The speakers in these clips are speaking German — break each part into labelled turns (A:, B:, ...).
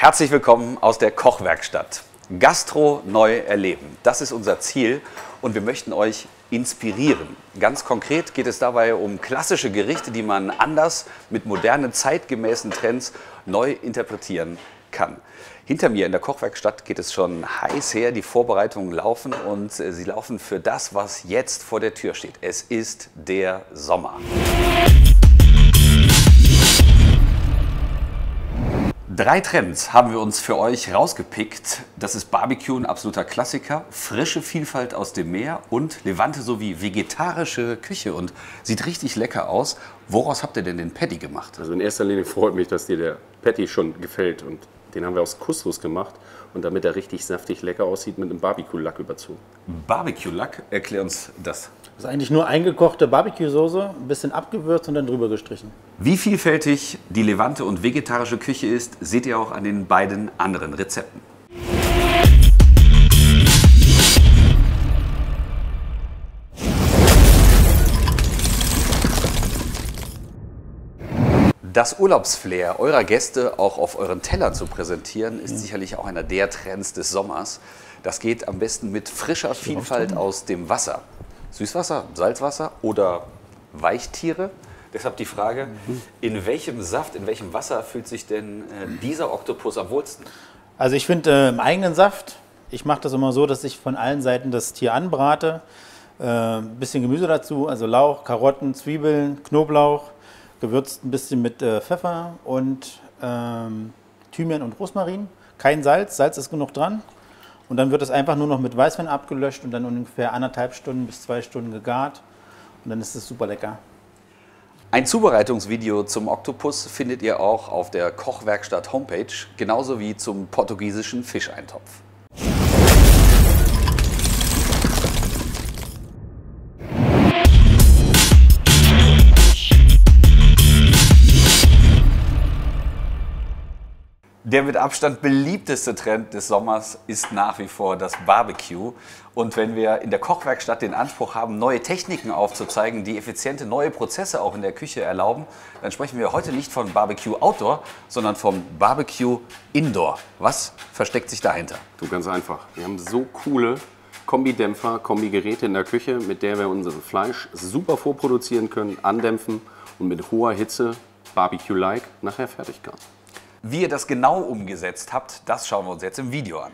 A: Herzlich willkommen aus der Kochwerkstatt. Gastro neu erleben, das ist unser Ziel und wir möchten euch inspirieren. Ganz konkret geht es dabei um klassische Gerichte, die man anders mit modernen, zeitgemäßen Trends neu interpretieren kann. Hinter mir in der Kochwerkstatt geht es schon heiß her, die Vorbereitungen laufen und äh, sie laufen für das, was jetzt vor der Tür steht. Es ist der Sommer. Drei Trends haben wir uns für euch rausgepickt. Das ist Barbecue, ein absoluter Klassiker, frische Vielfalt aus dem Meer und Levante sowie vegetarische Küche und sieht richtig lecker aus. Woraus habt ihr denn den Patty gemacht?
B: Also in erster Linie freut mich, dass dir der Patty schon gefällt und den haben wir aus Couscous gemacht und damit er richtig saftig lecker aussieht, mit einem Barbecue-Lack überzogen.
A: Barbecue-Lack, erklär uns das.
C: Das ist eigentlich nur eingekochte Barbecue-Soße, ein bisschen abgewürzt und dann drüber gestrichen.
A: Wie vielfältig die Levante und vegetarische Küche ist, seht ihr auch an den beiden anderen Rezepten. Das Urlaubsflair eurer Gäste auch auf euren Tellern zu präsentieren, ist sicherlich auch einer der Trends des Sommers. Das geht am besten mit frischer Vielfalt aus dem Wasser. Süßwasser, Salzwasser oder Weichtiere. Deshalb die Frage, in welchem Saft, in welchem Wasser fühlt sich denn äh, dieser Oktopus am wohlsten?
C: Also ich finde äh, im eigenen Saft, ich mache das immer so, dass ich von allen Seiten das Tier anbrate. Äh, ein bisschen Gemüse dazu, also Lauch, Karotten, Zwiebeln, Knoblauch, gewürzt ein bisschen mit äh, Pfeffer und ähm, Thymian und Rosmarin. Kein Salz, Salz ist genug dran. Und dann wird es einfach nur noch mit Weißwein abgelöscht und dann ungefähr anderthalb Stunden bis zwei Stunden gegart. Und dann ist es super lecker.
A: Ein Zubereitungsvideo zum Oktopus findet ihr auch auf der Kochwerkstatt Homepage, genauso wie zum portugiesischen Fischeintopf. Der mit Abstand beliebteste Trend des Sommers ist nach wie vor das Barbecue. Und wenn wir in der Kochwerkstatt den Anspruch haben, neue Techniken aufzuzeigen, die effiziente neue Prozesse auch in der Küche erlauben, dann sprechen wir heute nicht von Barbecue Outdoor, sondern vom Barbecue Indoor. Was versteckt sich dahinter?
B: Du, ganz einfach. Wir haben so coole Kombidämpfer, Kombigeräte in der Küche, mit der wir unser Fleisch super vorproduzieren können, andämpfen und mit hoher Hitze, Barbecue-like, nachher fertig garen.
A: Wie ihr das genau umgesetzt habt, das schauen wir uns jetzt im Video an.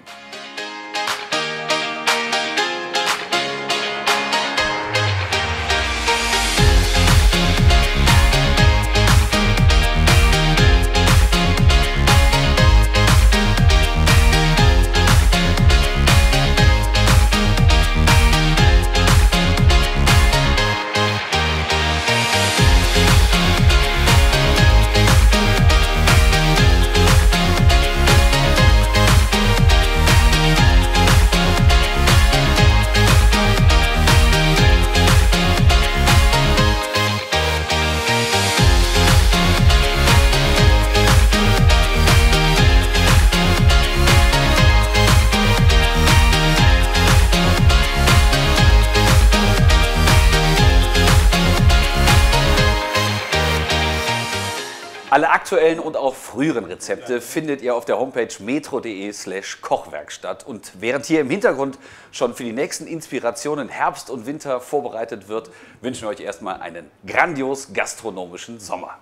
A: Alle aktuellen und auch früheren Rezepte findet ihr auf der Homepage metro.de slash Kochwerkstatt. Und während hier im Hintergrund schon für die nächsten Inspirationen Herbst und Winter vorbereitet wird, wünschen wir euch erstmal einen grandios gastronomischen Sommer.